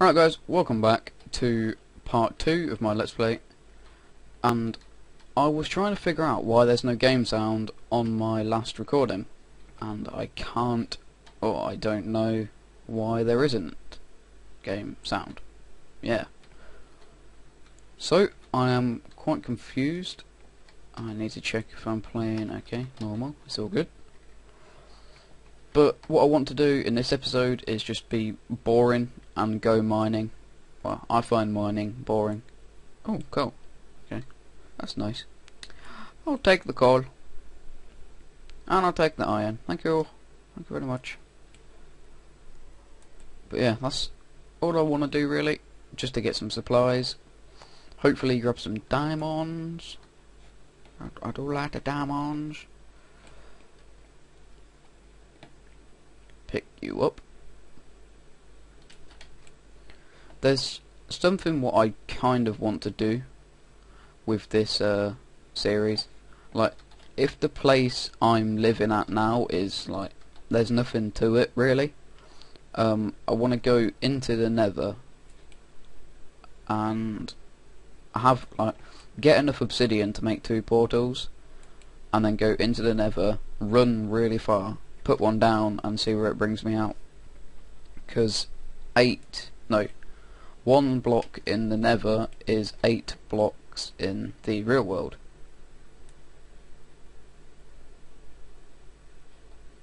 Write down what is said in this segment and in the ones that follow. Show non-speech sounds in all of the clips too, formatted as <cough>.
Alright guys, welcome back to part 2 of my Let's Play and I was trying to figure out why there's no game sound on my last recording and I can't or I don't know why there isn't game sound. Yeah. So, I am quite confused. I need to check if I'm playing okay, normal, it's all good. But what I want to do in this episode is just be boring and go mining. Well, I find mining boring. Oh, cool. Okay, that's nice. I'll take the coal. And I'll take the iron. Thank you. Thank you very much. But yeah, that's all I want to do really. Just to get some supplies. Hopefully grab some diamonds. I, I do like the diamonds. Pick you up. There's something what I kind of want to do with this uh, series. Like, if the place I'm living at now is like, there's nothing to it really. Um, I want to go into the Nether and have like get enough obsidian to make two portals, and then go into the Nether, run really far, put one down, and see where it brings me out. Because eight, no, one block in the Nether is eight blocks in the real world.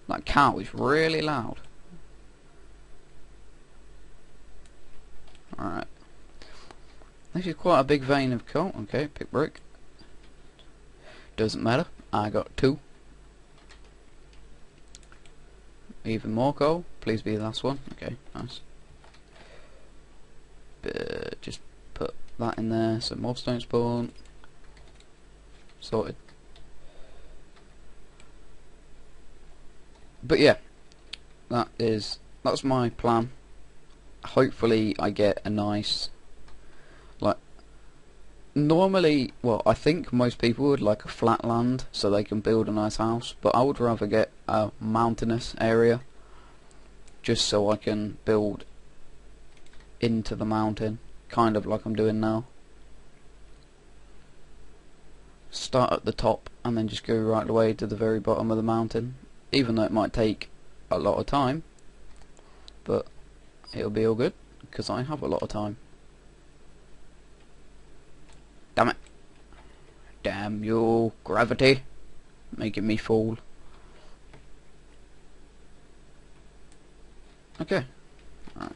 That cow is really loud. Alright. This is quite a big vein of coal. Okay, pick brick. Doesn't matter. I got two. Even more coal. Please be the last one. Okay, nice. But just put that in there. Some more stone spawn. Sorted. But yeah, that is that's my plan. Hopefully, I get a nice like. Normally, well, I think most people would like a flat land so they can build a nice house, but I would rather get a mountainous area just so I can build into the mountain, kind of like I'm doing now. Start at the top and then just go right away to the very bottom of the mountain, even though it might take a lot of time, but it'll be all good, because I have a lot of time. Damn it. Damn you, gravity. Making me fall. Okay. Right.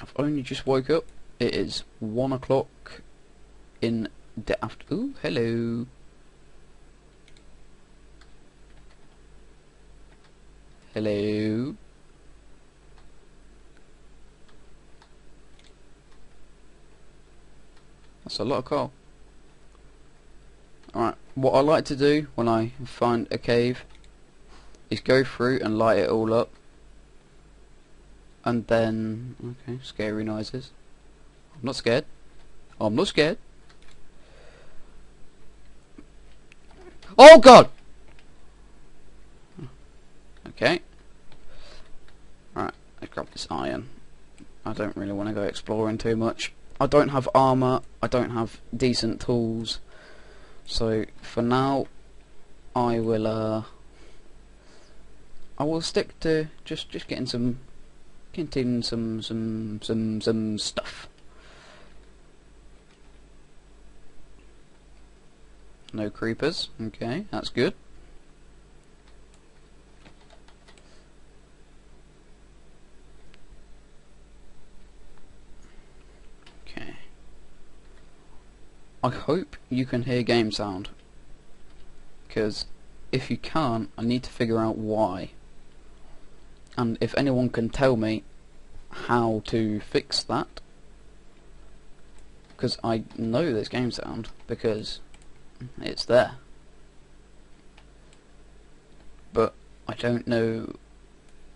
I've only just woke up. It is one o'clock in the after. Ooh, hello. Hello. That's a lot of coal. Alright, what I like to do when I find a cave is go through and light it all up. And then, okay, scary noises. I'm not scared. I'm not scared. Oh god! Okay. Alright, let's grab this iron. I don't really want to go exploring too much. I don't have armour, I don't have decent tools. So, for now, I will, uh... I will stick to just, just getting some... Getting some, some, some, some stuff. No creepers, okay, that's good. Okay. I hope you can hear game sound. Because if you can't, I need to figure out why. And if anyone can tell me how to fix that, because I know there's game sound, because it's there. But I don't know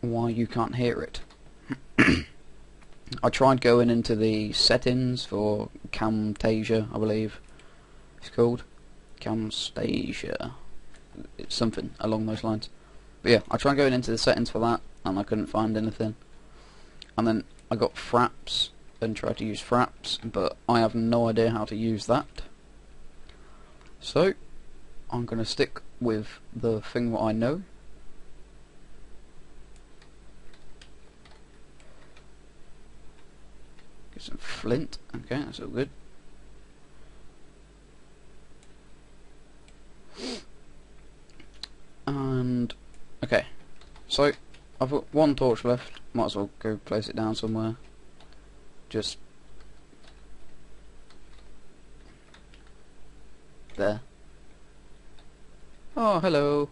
why you can't hear it. <clears throat> I tried going into the settings for Camtasia, I believe it's called. Camtasia. It's something along those lines. But yeah, I tried going into the settings for that, and I couldn't find anything. And then I got Fraps, and tried to use Fraps, but I have no idea how to use that. So, I'm going to stick with the thing that I know. Get some flint, okay, that's all good. And, okay, so I've got one torch left, might as well go place it down somewhere. Just there. Oh, hello.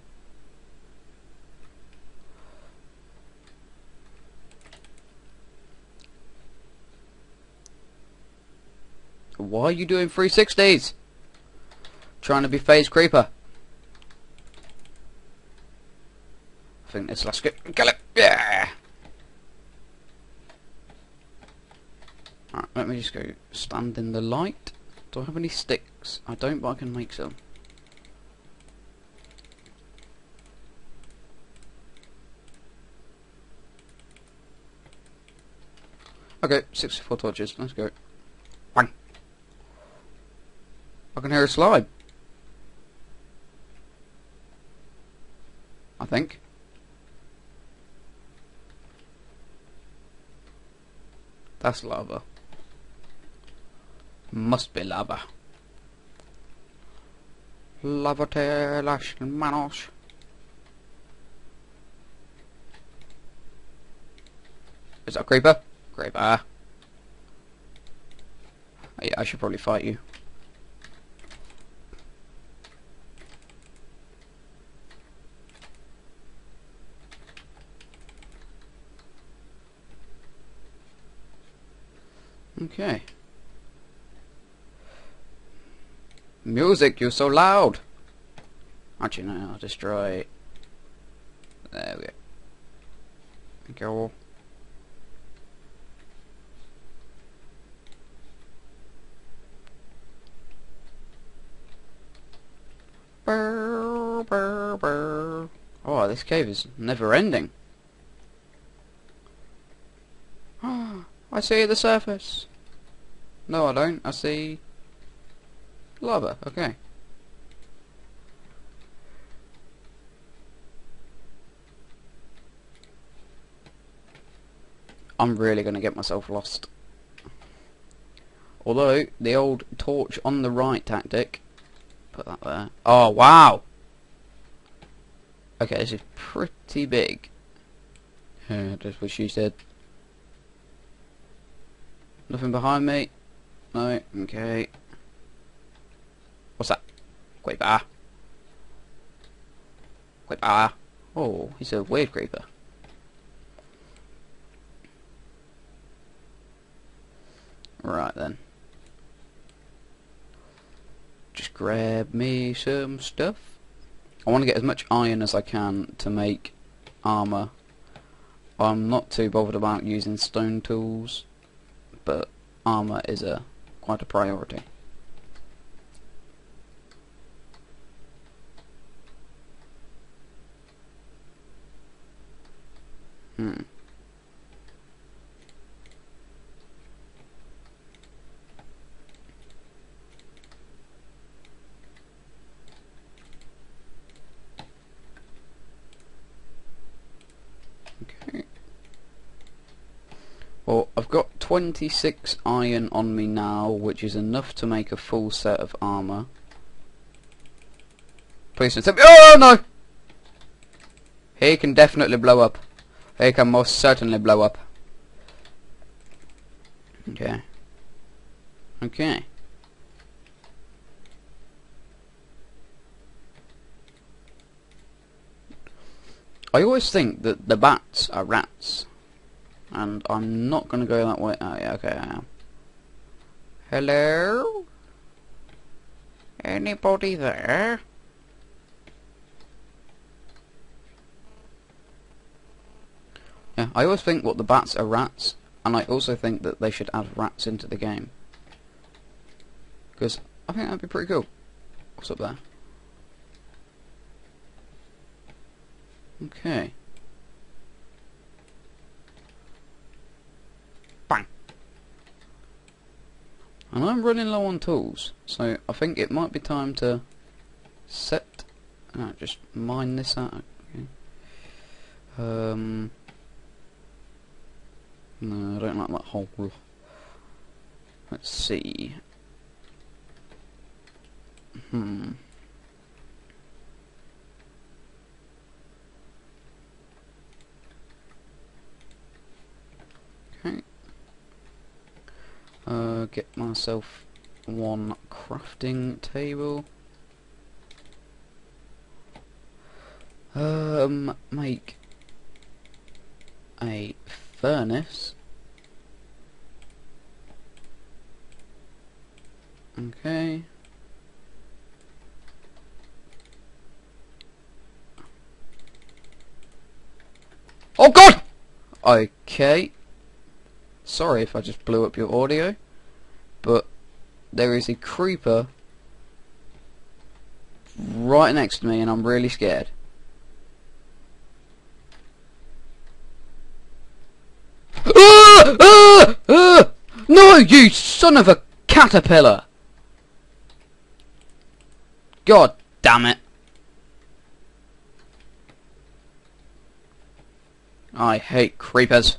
Why are you doing 360s? Trying to be phase creeper. I think this last get kill it. Yeah. Alright, let me just go stand in the light. Do I have any sticks? I don't, but I can make some. Okay, 64 torches. Let's go. Bang. I can hear a slide. I think. That's lava. Must be lava. Lava las manos. Is that a creeper? Creeper. Yeah, I should probably fight you. Okay. Music, you're so loud! Actually, no, I'll destroy... There we go. Go. Oh, this cave is never ending. <gasps> I see the surface. No, I don't. I see lava. Okay. I'm really going to get myself lost. Although, the old torch on the right tactic... Put that there. Oh, wow! Okay, this is pretty big. Yeah, just what she said. Nothing behind me. No, okay. What's that? Creeper. Creeper. Oh, he's a weird creeper. Right then. Just grab me some stuff. I want to get as much iron as I can to make armour. I'm not too bothered about using stone tools but armor is a quite a priority. Hmm. Okay. Well, I've got 26 iron on me now, which is enough to make a full set of armor. Please don't me- Oh no! He can definitely blow up. He can most certainly blow up. Okay. Okay. I always think that the bats are rats. And I'm not going to go that way. Oh, yeah, okay, I am. Hello? Anybody there? Yeah, I always think what the bats are rats, and I also think that they should add rats into the game. Because I think that'd be pretty cool. What's up there? Okay. Bang. And I'm running low on tools, so I think it might be time to set. Oh, just mine this out. Okay. Um. No, I don't like that hole. Let's see. Hmm. Okay. Uh, get myself one crafting table. Um, make a furnace. Okay. Oh god! Okay. Sorry if I just blew up your audio, but there is a creeper right next to me and I'm really scared. Ah! Ah! Ah! No, you son of a caterpillar! God damn it. I hate creepers.